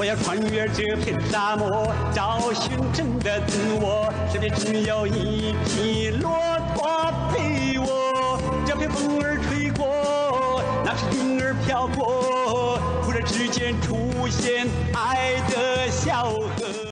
我要穿越这片沙漠，找寻真的自我。身边只有一匹骆驼陪我。这片风儿吹过，那是云儿飘过，忽然之间出现爱的笑。